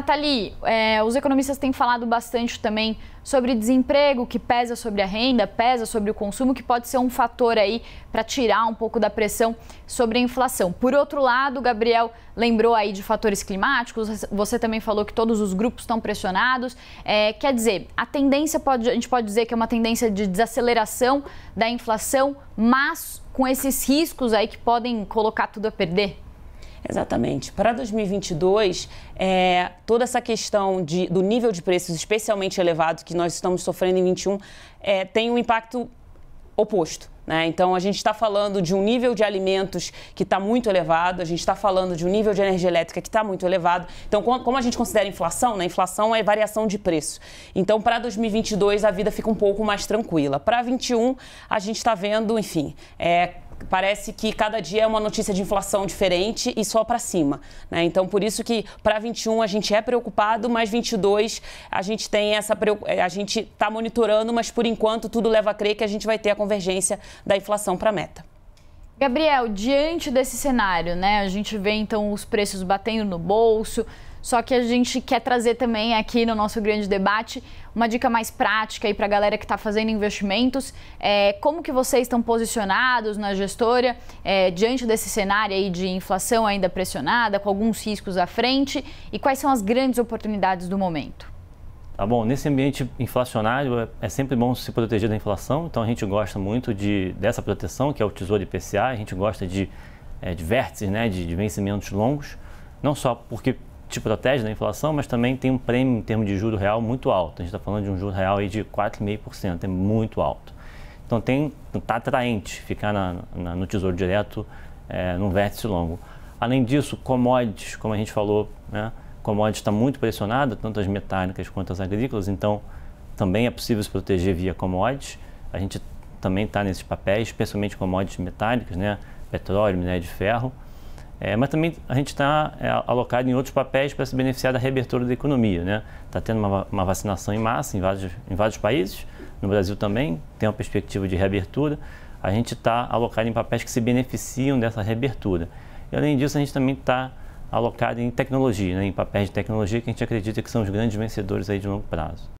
Nathalie, é, os economistas têm falado bastante também sobre desemprego, que pesa sobre a renda, pesa sobre o consumo, que pode ser um fator aí para tirar um pouco da pressão sobre a inflação. Por outro lado, Gabriel lembrou aí de fatores climáticos, você também falou que todos os grupos estão pressionados. É, quer dizer, a tendência pode, a gente pode dizer que é uma tendência de desaceleração da inflação, mas com esses riscos aí que podem colocar tudo a perder? Exatamente. Para 2022, é, toda essa questão de, do nível de preços especialmente elevado que nós estamos sofrendo em 21 é, tem um impacto oposto. Né? Então, a gente está falando de um nível de alimentos que está muito elevado, a gente está falando de um nível de energia elétrica que está muito elevado. Então, como a gente considera inflação, né? inflação é variação de preço. Então, para 2022, a vida fica um pouco mais tranquila. Para 2021, a gente está vendo, enfim, é, parece que cada dia é uma notícia de inflação diferente e só para cima. Né? Então, por isso que para 21 a gente é preocupado, mas 22 a gente tem essa a gente está monitorando, mas por enquanto tudo leva a crer que a gente vai ter a convergência da inflação para a meta. Gabriel, diante desse cenário, né, a gente vê então os preços batendo no bolso, só que a gente quer trazer também aqui no nosso grande debate uma dica mais prática aí para a galera que está fazendo investimentos. É, como que vocês estão posicionados na gestora é, diante desse cenário aí de inflação ainda pressionada, com alguns riscos à frente e quais são as grandes oportunidades do momento? Tá bom, nesse ambiente inflacionário é, é sempre bom se proteger da inflação, então a gente gosta muito de, dessa proteção, que é o Tesouro IPCA, a gente gosta de, é, de vértices, né, de, de vencimentos longos, não só porque te protege da inflação, mas também tem um prêmio em termos de juro real muito alto. A gente está falando de um juro real aí de 4,5%, é muito alto. Então tem está atraente ficar na, na, no Tesouro Direto é, num vértice longo. Além disso, commodities, como a gente falou, né, commodities está muito pressionada, tanto as metálicas quanto as agrícolas, então também é possível se proteger via commodities. A gente também está nesses papéis, especialmente commodities metálicas, né, petróleo, minério de ferro. É, mas também a gente está é, alocado em outros papéis para se beneficiar da reabertura da economia. Está né? Tá tendo uma, uma, vacinação em massa em vários, em vários países, no Brasil também, tem uma perspectiva de reabertura. A gente está alocado em papéis que se beneficiam dessa reabertura. E além disso, a gente também está alocado em tecnologia, né? em papéis de tecnologia que a gente acredita que são os grandes vencedores aí de longo prazo.